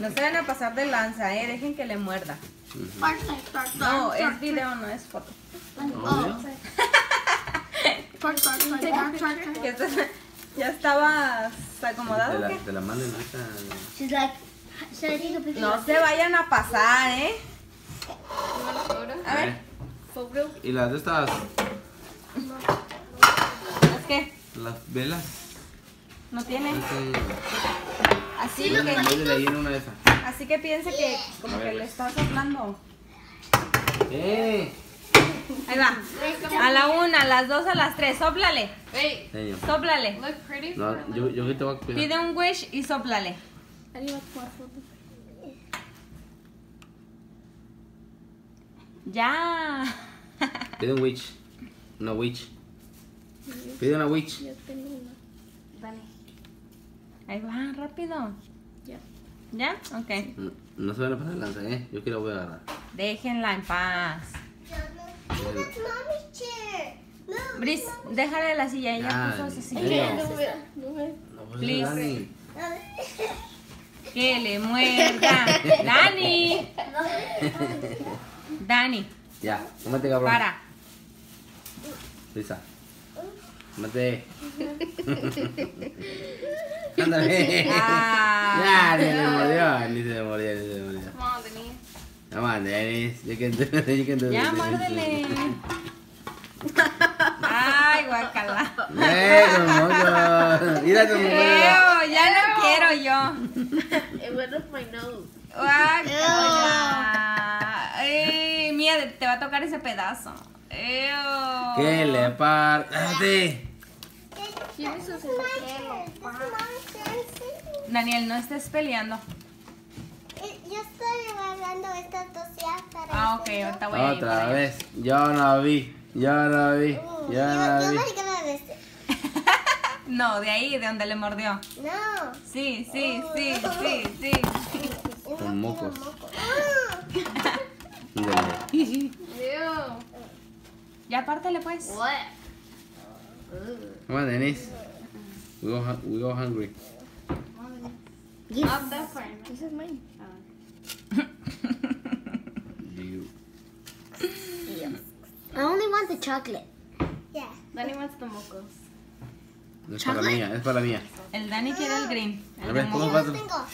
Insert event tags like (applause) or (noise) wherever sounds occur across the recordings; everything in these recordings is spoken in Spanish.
No se van a pasar de lanza, eh. Dejen que le muerda. No, es video, no es foto. Oh. (laughs) ¿Ya, estabas acomodado? o la, qué? te la manden ahorita. She's like? No se vayan a pasar, eh. A ver, Y las de estas, es que las velas. no tiene. Así que, una de esas. así que piense que como que le está soplando. ¡Eh! Ahí va. A la una, a las dos, a las tres. Sóplale. Señor. Sóplale. look pretty No, yo, yo que te voy a cuidar. Pide un wish y sóplale. Ya. Pide un witch. Una witch. Pide una witch. Ahí va, rápido. Ya. ¿Ya? Ok. No, no se van a pasar de lanza, ¿eh? Yo que la voy a agarrar. Déjenla en paz. Bris, déjale la silla. Ella Ya, puso esa silla. ya. No, no, no. No, pues, Please. Dani. Que le muerda. Dani. (laughs) Dani, Ya, cómete cabrón. para. Lisa. Cómete. (laughs) Ándale. Ah. Ya, ni se me murió, ni se me murió, ni se murió. Come on, Denise. Come on, Dennis. You can do it, you can do it. Ya, muérdele. Ay, guacala. ¡Eh, moco! Mira tu moco. Ew, ya no quiero yo. It went up my nose. Guacala. Mía, te va a tocar ese pedazo. Ew. ¿Qué le parte? Daniel, no estés peleando. Eh, Yo estoy agarrando estas dos ya para Ah, ok, ahorita voy a ir. Otra vez. Yo no vi. Yo no vi. Uh, Yo yo, no vi. no de este. (laughs) No, de ahí, de donde le mordió. No. Sí, sí, sí, sí, sí. No (laughs) Con mocos. moco. Ah. (laughs) Ya pártele pues. What? Come on, Dennis. We hu- we go hungry. Not that far. This is mine. (laughs) You. (laughs) I only want the chocolate. Yeah. Danny wants the mocos. Es para mía, es para mía. El Dani quiere el green. A El ver, de ¿cómo moco. va? Yo los tengo.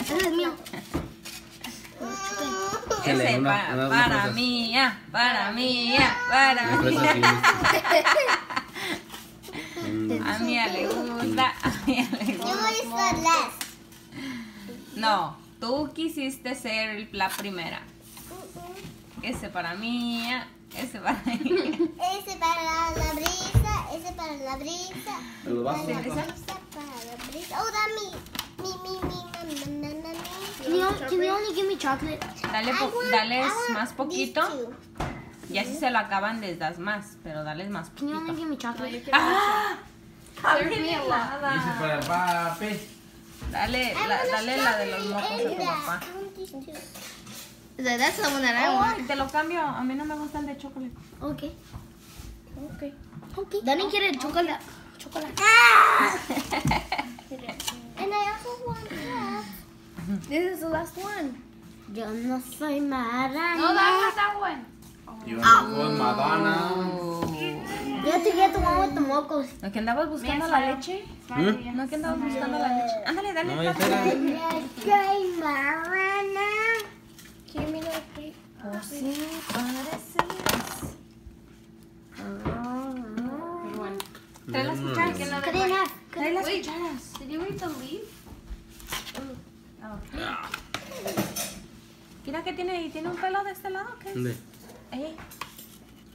Ese es mío. (laughs) Ese para fresa. mía, para mía, para mía. A mí le gusta, a mí le Yo gusta. voy a estar last. No, tú quisiste ser la primera. Ese para mí, ese para (laughs) mí. Ese para la brisa, ese para la brisa. ¿Me lo vas a brisa, para la brisa. Oh, dame. Mi, mi, mi, na, na. Can you, can you only give me chocolate? Dale, po- want- dales más poquito. Ya si se lo acaban les das más, pero dales más Can you only poquito. give me chocolate? ¡Ah! There's me a lot. Para el papi. Dale, I la, want dale la de los mocos a tu papá. want. That's the one that I Oh, want. te lo cambio. A mí no me gusta el de chocolate. Okay. Okay. Okay. Dani quiere chocolate. Chocolate. (laughs) And I also want that. This is the last one. Yo no soy Mara. No, that was that one. Yo no soy Madonna. Yo te get the one with the mocos. ¿No que andabas buscando la leche? ¿Mm? ¿No que andabas buscando la leche? Ándale, dale. No, ya soy Marana. Give me the plate. Oh, sí, pareces. Trae las cucharas. Trae las cucharas. Did you read the leaf? Mira que tiene ahí. ¿Tiene un pelo de este lado? ¿Qué es? ¿Dónde? Ahí.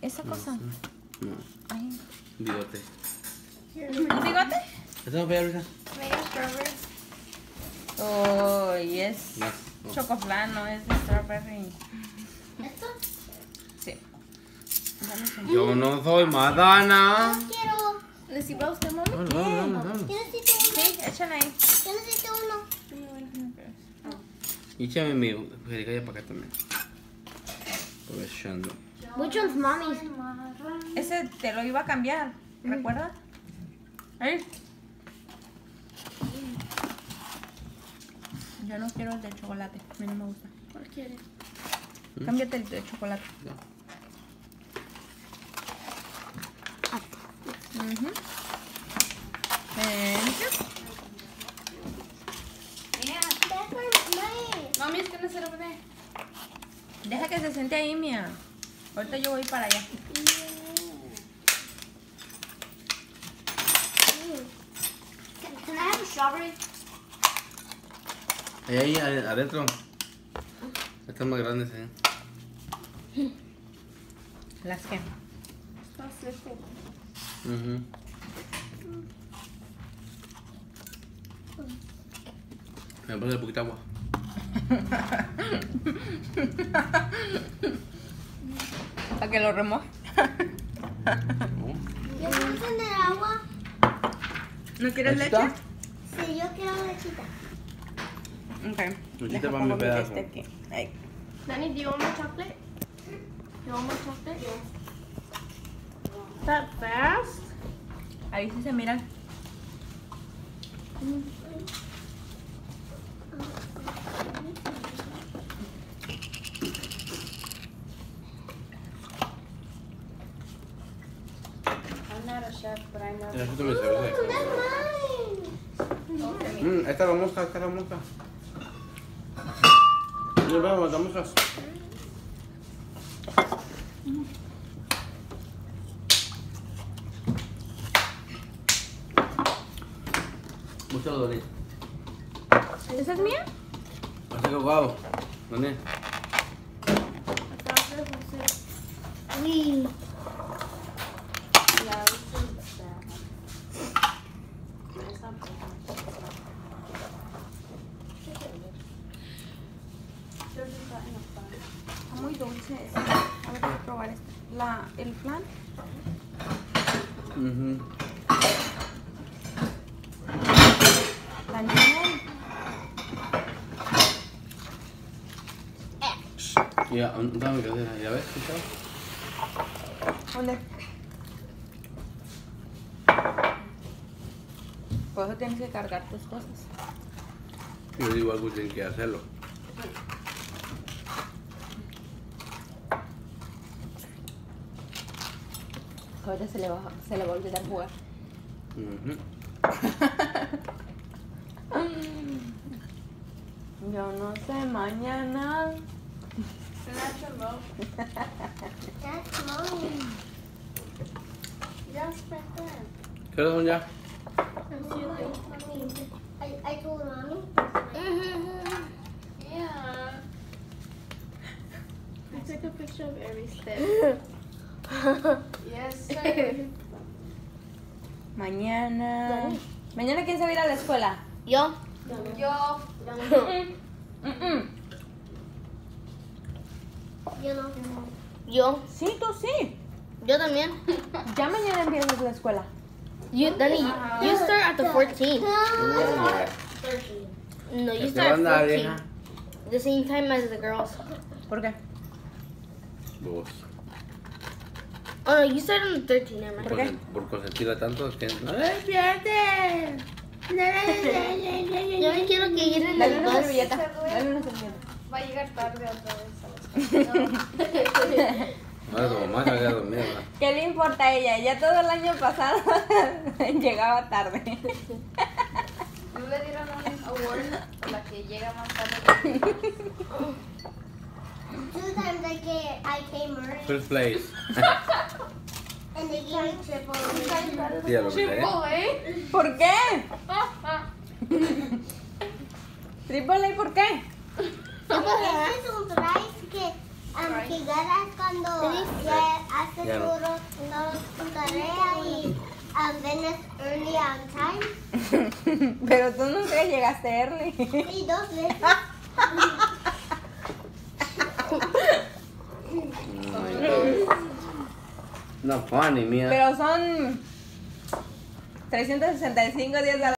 Esa cosa. No, Ahí. bigote. ¿Un bigote? ¿Eso no fue ahorita? Strawberry. Oh, y es No. no. chocoflan, no es de strawberry. ¿Esto? Sí. Yo no soy Madonna. Quiero. ¿Necesita usted, mamá? Vamos, vamos, vamos, vamos. Yo necesito uno. Sí, échale ahí. Yo necesito uno. Y échame mi jericaya para acá también. Aprovechando. Which one's mommy's? Ese te lo iba a cambiar, ¿recuerda? Ahí. Yo no quiero el de chocolate. A mí no me gusta. ¿Cuál quieres? Cámbiate el de chocolate. No. Ujú. Thank you. My, my. Mommy's gonna sit over there. Deja que se siente ahí, mía. Ahorita yo voy para allá. Can, can I have a strawberry? Ahí, ahí, adentro. Están más grandes, eh. Las que. Está seco. Ujú. Me puse un poquito de agua. (laughs) Para que lo remoje. ¿No? ¿Yo puedo tener agua? ¿No quieres leche? Sí, yo quiero lechita. Ok. Lechita para mi pedazo. este. Ahí. Danny, do you want more chocolate? You want more chocolate? That fast? Ahí sí se miran. I'm not a chef, but I know. Necesito mi cerveza. That's mine. Mm, esta es la mosca, esta es la mosca. Nos vemos, las moscas. Mucho dolor. ¿Esa es mía? Así que guau. ¿Dónde? Oui. Yeah, muy dulce esta. A ver, voy a probar esta. La, el flan. Mhm. La miel. Ya, dame mi cadera, ya ves, ¿qué ¿Dónde? Por eso tienes que cargar tus cosas. Yo digo algo tienen que hacerlo. Ahora se le va, se le va a olvidar jugar. Yo no sé, mañana. That's right there. ¿Qué hora son ya? I, I told mommy. (laughs) Yeah. I took a picture of every step. (laughs) Yes, sir. (laughs) Mañana. ¿Mañana quién se va a ir a la escuela? Yo? Yo. You know. Yo? Sí, tú sí. Yo también. (laughs) Ya mañana empiezas la escuela. You, Danny, you start at the 14. No, you ¿Qué start at onda, 14. vieja? The same time as the girls. ¿Por qué? Vos. Oh no, you start on the 13, never mind. ¿Por qué? Por consentirla tanto es que... ¡No Yo me quiero que ir en Dale el una bus. servilleta. Dale una servilleta. Va a llegar tarde otra vez. Ahora tu mamá se había dormido. ¿Qué le importa a ella? Ya todo el año pasado (laughs) llegaba tarde. ¿No le dieron un award a la que llega más tarde? Two times I came early, First place. (laughs) Tía, lo que. Chipotle. ¿Por qué? (laughs) Triple A, ¿por qué? Porque es un prize que, um, que ganas cuando haces todo tu tarea y um, vienes early on time. (laughs) Pero tú nunca llegaste early. Y dos veces. (laughs) No funny, mía. Pero son 365 días a la